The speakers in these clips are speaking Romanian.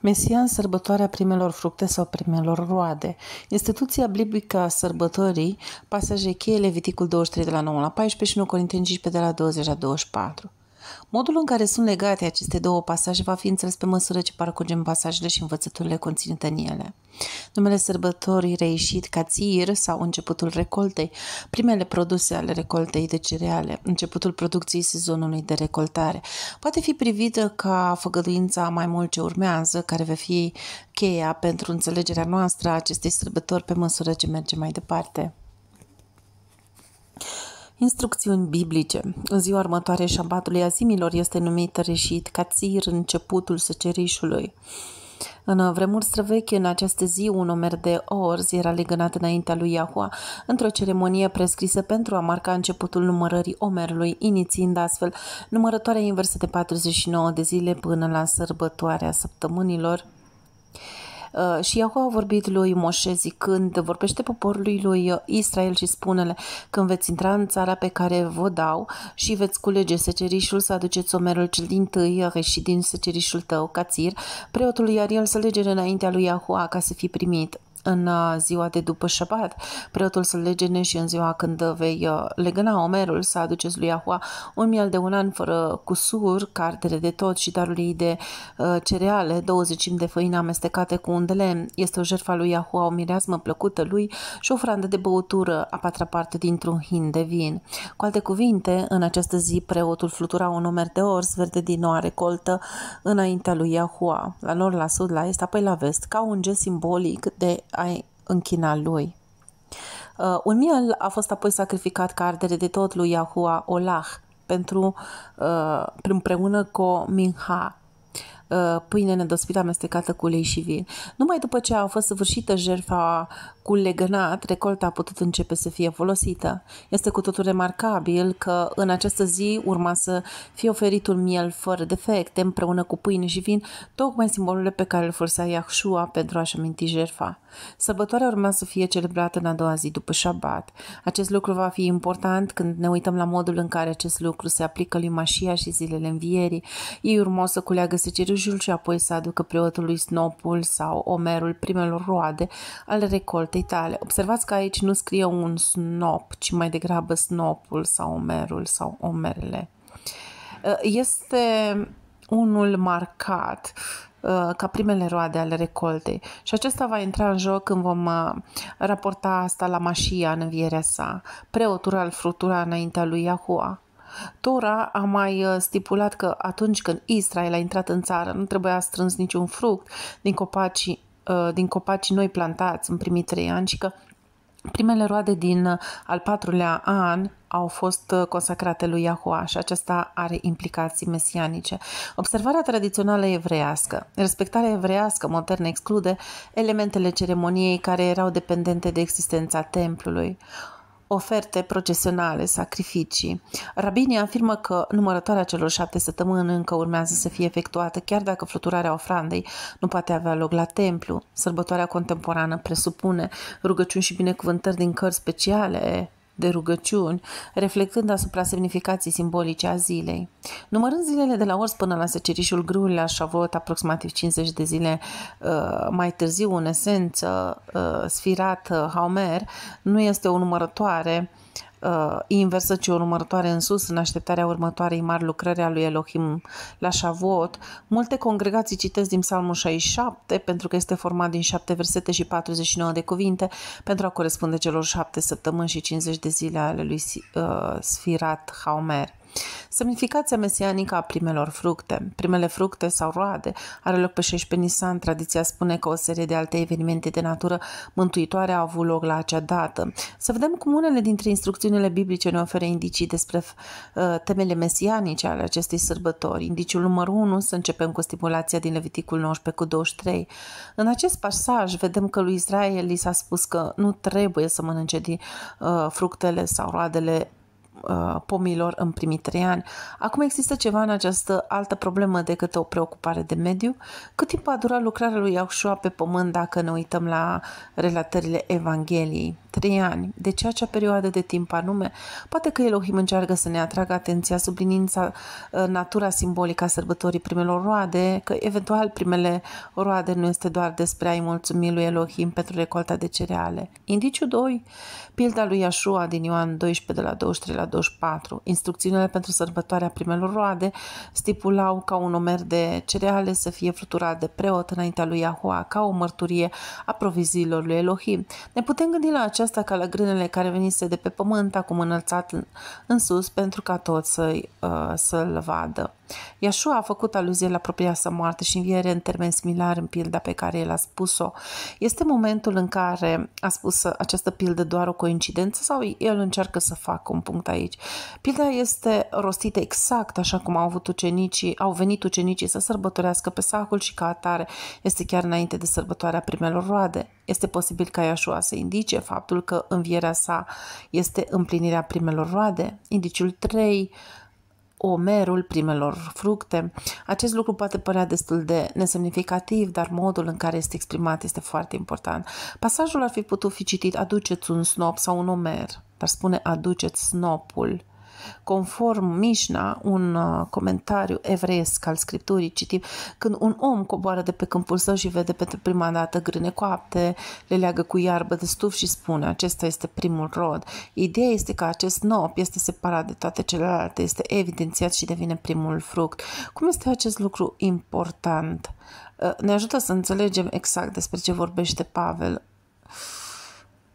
Mesia în sărbătoarea primelor fructe sau primelor roade. Instituția biblică a sărbătorii, pasaje cheie Leviticul 23 de la 9 la 14 și 1 Corinteni 15 de la 20 la 24. Modul în care sunt legate aceste două pasaje va fi înțeles pe măsură ce parcurgem pasajele și învățăturile conținute în ele. Numele sărbătorii reieșit ca țir sau începutul recoltei, primele produse ale recoltei de cereale, începutul producției sezonului de recoltare, poate fi privită ca făgăduința mai mult ce urmează, care va fi cheia pentru înțelegerea noastră a acestei sărbători pe măsură ce merge mai departe. Instrucțiuni biblice. În ziua următoare șabatului azimilor este numit reșit ca țir începutul săcerișului. În vremuri străvechi, în această zi, un omer de orz era legănat înaintea lui Yahua într-o ceremonie prescrisă pentru a marca începutul numărării omerului, inițiind astfel numărătoarea inversă de 49 de zile până la sărbătoarea săptămânilor Uh, și Yahweh a vorbit lui Moșe zicând, vorbește poporului lui Israel și spune-le, când veți intra în țara pe care vă dau și veți culege secerișul, să aduceți omerul cel din tâi și din secerișul tău, cațir, preotul lui Ariel să legere înaintea lui Yahua ca să fii primit în uh, ziua de după șabat. Preotul să legene și în ziua când vei uh, legăna omerul să aduceți lui Ahua un miel de un an fără cusur, cardere de tot și darul ei de uh, cereale, 20 de făină amestecate cu un de lemn. Este o jertfa lui Ahua, o mireasmă plăcută lui și o ofrandă de băutură, a patra parte dintr-un hin de vin. Cu alte cuvinte, în această zi preotul flutura un omer de ors verde din noua recoltă înaintea lui Ahua, la nord, la sud, la est, apoi la vest, ca un gest simbolic de ai închina lui. Uh, un miel a fost apoi sacrificat ca ardere de tot lui Yahua Olah pentru uh, împreună cu Minha, Uh, pâine nedospită amestecată cu ulei și vin. Numai după ce a fost săvârșită jertfa cu legănat, recolta a putut începe să fie folosită. Este cu totul remarcabil că în această zi urma să fie oferit un miel fără defecte împreună cu pâine și vin, tocmai simbolurile pe care îl folosea Yahshua pentru a-și aminti jertfa. Sărbătoarea urma să fie celebrată în a doua zi după șabat. Acest lucru va fi important când ne uităm la modul în care acest lucru se aplică lui Mașia și zilele învierii. Ei urmau să culeagă secerișul și apoi să aducă preotului snopul sau omerul primelor roade ale recoltei tale. Observați că aici nu scrie un snop, ci mai degrabă snopul sau omerul sau omerele. Este unul marcat Uh, ca primele roade ale recoltei. Și acesta va intra în joc când vom uh, raporta asta la Mașia în învierea sa, preotul al frutura înaintea lui Yahua. Tora a mai uh, stipulat că atunci când Israel a intrat în țară nu trebuia strâns niciun fruct din copacii, din copacii noi plantați în primii trei ani și că Primele roade din uh, al patrulea an au fost uh, consacrate lui Yahua și acesta are implicații mesianice. Observarea tradițională evreiască, respectarea evreiască modernă exclude elementele ceremoniei care erau dependente de existența templului oferte procesionale, sacrificii. Rabinii afirmă că numărătoarea celor șapte săptămâni încă urmează să fie efectuată, chiar dacă fluturarea ofrandei nu poate avea loc la templu. Sărbătoarea contemporană presupune rugăciuni și binecuvântări din cărți speciale, de rugăciuni, reflectând asupra semnificației simbolice a zilei. Numărând zilele de la ors până la secerișul grâului la Shavuot, aproximativ 50 de zile uh, mai târziu, în esență, uh, sfirat uh, Haumer, nu este o numărătoare uh, inversă, ci o numărătoare în sus, în așteptarea următoarei mari lucrări a lui Elohim la Shavuot. Multe congregații citesc din Psalmul 67, pentru că este format din 7 versete și 49 de cuvinte, pentru a corespunde celor 7 săptămâni și 50 de zile ale lui uh, Sfirat Haomer. Semnificația mesianică a primelor fructe. Primele fructe sau roade are loc pe 16 Nisan. Tradiția spune că o serie de alte evenimente de natură mântuitoare au avut loc la acea dată. Să vedem cum unele dintre instrucțiunile biblice ne oferă indicii despre uh, temele mesianice ale acestei sărbători. Indiciul numărul 1, să începem cu stimulația din Leviticul 19 cu 23. În acest pasaj vedem că lui Israel li s-a spus că nu trebuie să mănânce din uh, fructele sau roadele uh, pomilor în primii trei ani. Acum există ceva în această altă problemă decât o preocupare de mediu? Cât timp a durat lucrarea lui Iașua pe pământ dacă ne uităm la relatările Evangheliei? Trei ani. De ce acea perioadă de timp anume? Poate că Elohim încearcă să ne atragă atenția sublinința uh, natura simbolică a sărbătorii primelor roade, că eventual primele roade nu este doar despre a-i mulțumi lui Elohim pentru recolta de cereale. Indiciu 2. Pilda lui Iashua din Ioan 12 de la 23 la 24. Instrucțiunile pentru sărbătoarea primelor roade stipulau ca un omer de cereale să fie fluturat de preot înaintea lui Yahua ca o mărturie a proviziilor lui Elohim. Ne putem gândi la aceasta ca la grânele care venise de pe pământ, acum înălțat în, în sus, pentru ca toți să, uh, să-l vadă. Iashua a făcut aluzie la propria sa moarte și înviere în termeni similar în pilda pe care el a spus-o. Este momentul în care a spus această pildă doar o coincidență sau el încearcă să facă un punct aici? Pilda este rostită exact așa cum au avut ucenicii, au venit ucenicii să sărbătorească pe sacul și ca atare este chiar înainte de sărbătoarea primelor roade. Este posibil ca Iashua să indice faptul că învierea sa este împlinirea primelor roade. Indiciul 3 omerul primelor fructe. Acest lucru poate părea destul de nesemnificativ, dar modul în care este exprimat este foarte important. Pasajul ar fi putut fi citit aduceți un snop sau un omer, dar spune aduceți snopul Conform Mișna, un uh, comentariu evreiesc al Scripturii, citim, când un om coboară de pe câmpul său și vede pentru prima dată grâne coapte, le leagă cu iarbă de stuf și spune, acesta este primul rod. Ideea este că acest nop este separat de toate celelalte, este evidențiat și devine primul fruct. Cum este acest lucru important? Uh, ne ajută să înțelegem exact despre ce vorbește Pavel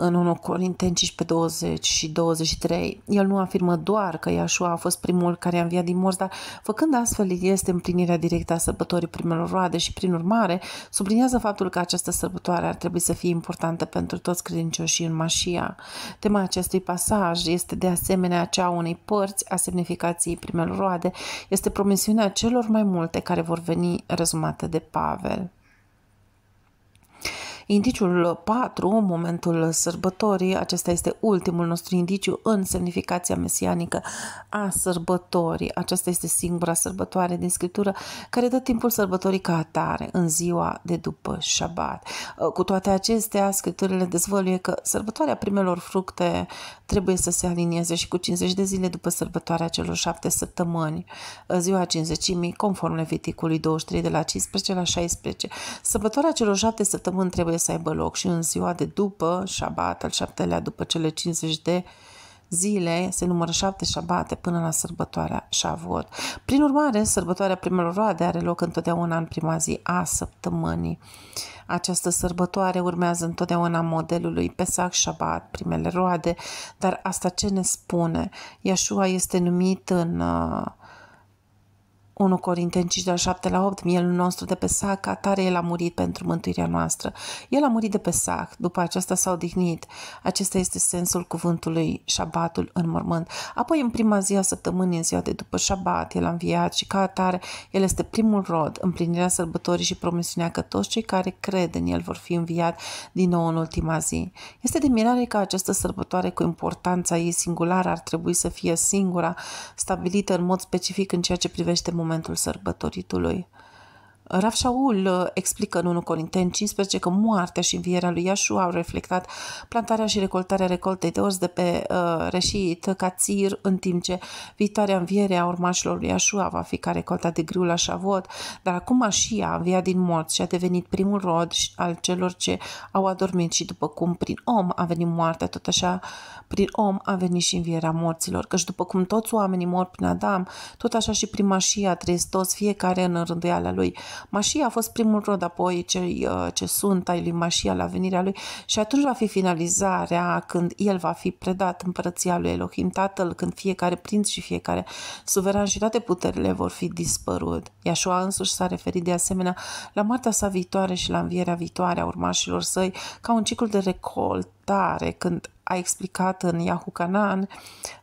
în 1 Corinteni 15, 20 și 23. El nu afirmă doar că Iasua a fost primul care a înviat din morți, dar făcând astfel este împlinirea directă a sărbătorii primelor roade și prin urmare subliniază faptul că această sărbătoare ar trebui să fie importantă pentru toți credincioșii în Mașia. Tema acestui pasaj este de asemenea cea unei părți a semnificației primelor roade, este promisiunea celor mai multe care vor veni rezumate de Pavel. Indiciul 4, momentul sărbătorii, acesta este ultimul nostru indiciu în semnificația mesianică a sărbătorii. Aceasta este singura sărbătoare din Scriptură care dă timpul sărbătorii ca atare, în ziua de după Shabbat. Cu toate acestea, Scripturile dezvăluie că sărbătoarea primelor fructe trebuie să se alinieze și cu 50 de zile după sărbătoarea celor șapte săptămâni, ziua cinzecimii, conform Leviticului 23 de la 15 la 16. Sărbătoarea celor șapte săptămâni trebuie să aibă loc și în ziua de după șabat, al șaptelea după cele 50 de zile, se numără șapte șabate până la sărbătoarea Shavuot. Prin urmare, sărbătoarea primelor roade are loc întotdeauna în prima zi a săptămânii. Această sărbătoare urmează întotdeauna modelului Pesach Shabbat, primele roade, dar asta ce ne spune? Iashua este numit în uh, 1 Corinteni 5 de la 7 la 8, mielul nostru de pe sac, ca tare el a murit pentru mântuirea noastră. El a murit de pe sac, după aceasta s-a odihnit. Acesta este sensul cuvântului șabatul în mormânt. Apoi, în prima zi a săptămânii, în ziua de după șabat, el a înviat și ca atare, el este primul rod, împlinirea sărbătorii și promisiunea că toți cei care cred în el vor fi înviat din nou în ultima zi. Este de mirare că această sărbătoare cu importanța ei singulară ar trebui să fie singura, stabilită în mod specific în ceea ce privește momentul momentul sărbătoritului. Rav Shaul uh, explică în 1 Corinteni 15 că moartea și învierea lui Iashua au reflectat plantarea și recoltarea recoltei de ors de pe uh, reșit ca țir, în timp ce viitoarea înviere a urmașilor lui Iashua va fi ca recolta de grâu la Shavot, dar acum Mașia a înviat din morți și a devenit primul rod al celor ce au adormit și după cum prin om a venit moartea, tot așa prin om a venit și învierea morților, căci după cum toți oamenii mor prin Adam, tot așa și prin Mașia trăiesc toți fiecare în rânduiala lui. Mașia a fost primul rod, apoi cei uh, ce sunt ai lui Mașia la venirea lui și atunci va fi finalizarea când el va fi predat împărăția lui Elohim Tatăl, când fiecare prinț și fiecare suveran și toate puterile vor fi dispărut. Iașua însuși s-a referit de asemenea la moartea sa viitoare și la învierea viitoare a urmașilor săi ca un ciclu de recolt tare când a explicat în Yahu Canaan,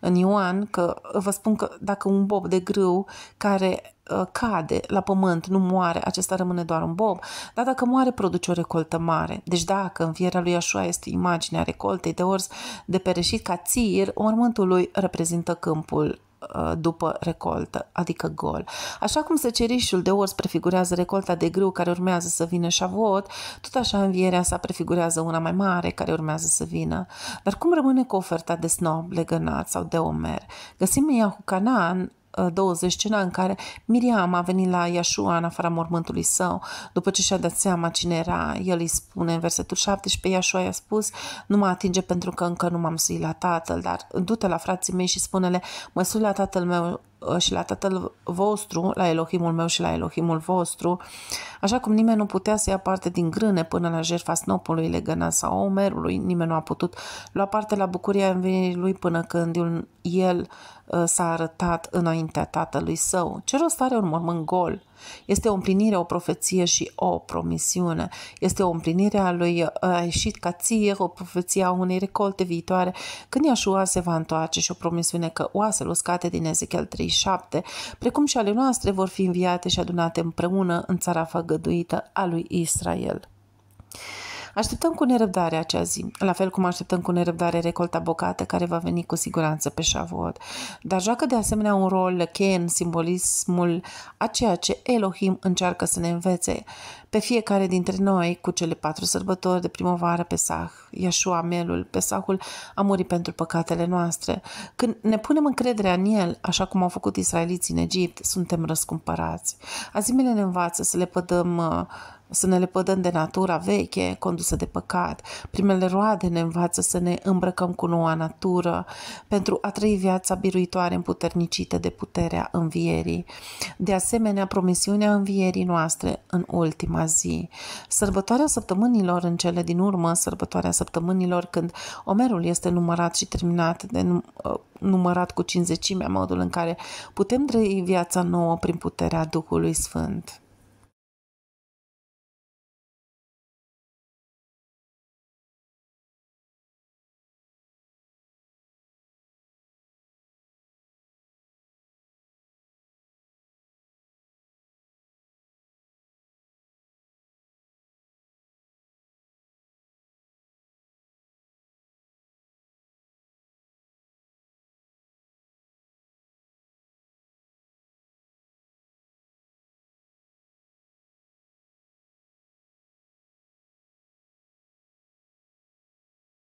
în Ioan, că vă spun că dacă un bob de grâu care uh, cade la pământ, nu moare, acesta rămâne doar un bob, dar dacă moare, produce o recoltă mare. Deci dacă învierea lui Iesua este imaginea recoltei de ors de pereșit ca țir, mormântul lui reprezintă câmpul uh, după recoltă, adică gol. Așa cum secerișul de ors prefigurează recolta de grâu care urmează să vină șavot, tot așa învierea sa prefigurează una mai mare care urmează să vină. Dar cum rămâne cu oferta de snob, legănat sau de omer? Găsim în Iahu Canaan 20 scena în care Miriam a venit la Iashua în afara mormântului său. După ce și-a dat seama cine era, el îi spune în versetul 17, Iashua i-a spus, nu mă atinge pentru că încă nu m-am suit la tatăl, dar du-te la frații mei și spune-le, mă sui la tatăl meu Uh, și la tatăl vostru, la Elohimul meu și la Elohimul vostru, așa cum nimeni nu putea să ia parte din grâne până la jertfa snopului legănat sau omerului, nimeni nu a putut lua parte la bucuria învierii lui până când el uh, s-a arătat înaintea tatălui său. Ce rost are un mormânt gol? Este o împlinire, o profeție și o promisiune. Este o împlinire a lui a ieșit ca ție, o profeție a unei recolte viitoare, când Iașua se va întoarce și o promisiune că oasele uscate din Ezechiel 37, precum și ale noastre, vor fi înviate și adunate împreună în țara făgăduită a lui Israel. Așteptăm cu nerăbdare acea zi, la fel cum așteptăm cu nerăbdare recolta bogată care va veni cu siguranță pe șavot. Dar joacă de asemenea un rol cheie în simbolismul a ceea ce Elohim încearcă să ne învețe pe fiecare dintre noi cu cele patru sărbători de primăvară, Pesah, Ieshua, Melul, Pesahul a murit pentru păcatele noastre. Când ne punem încrederea în El, așa cum au făcut israeliții în Egipt, suntem răscumpărați. Azimile ne învață să le pădăm uh, să ne lepădăm de natura veche, condusă de păcat. Primele roade ne învață să ne îmbrăcăm cu noua natură pentru a trăi viața biruitoare împuternicită de puterea învierii. De asemenea, promisiunea învierii noastre în ultima zi. Sărbătoarea săptămânilor în cele din urmă, sărbătoarea săptămânilor când Omerul este numărat și terminat de uh, numărat cu cinzecimea modul în care putem trăi viața nouă prin puterea Duhului Sfânt.